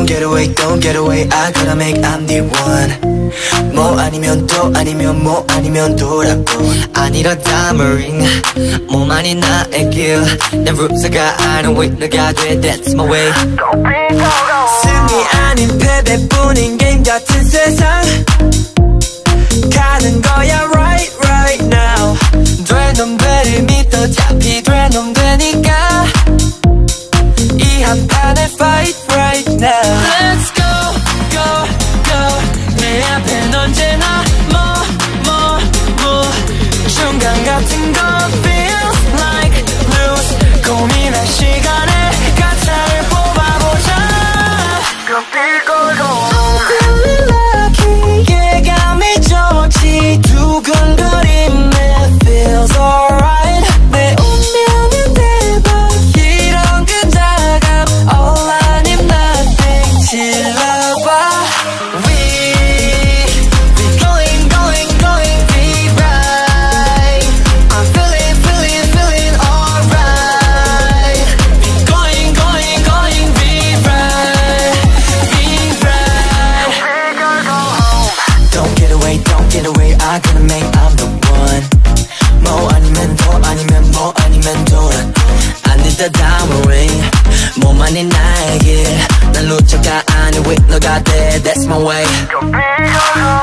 don't get away don't get away. I gotta make I'm the one. 뭐 아니면 또 아니면 뭐 아니면 도라고 아니라 다머링 뭐만이 나의 길내 룰스가 아는 웨이너가 돼. That's my way. 승리 아닌 패배뿐인 게임 같은 세상. 가는 거야 뭐만이 나에게 난 루처가 아닌 웨너가 돼 That's my way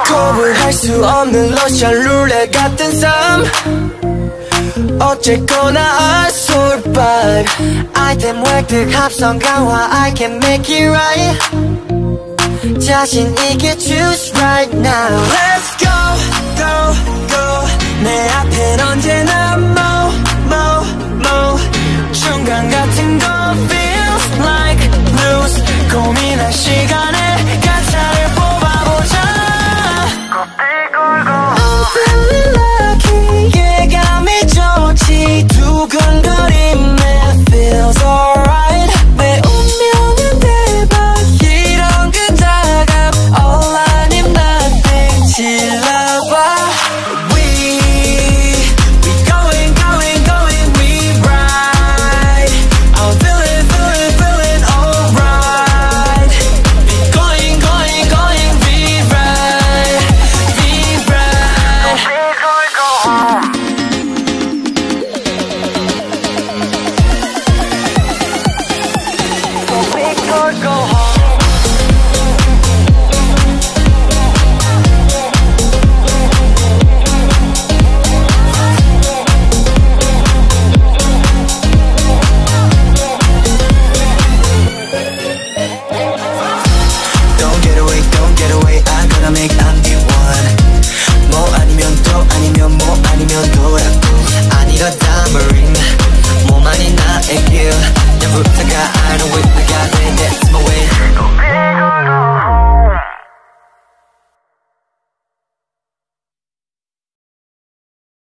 거부할 수 없는 러시안 룰렛 같은 삶 어쨌거나 I survive 아이템 획득 합성 강화 I can make it right 자신 있게 choose right now Nothing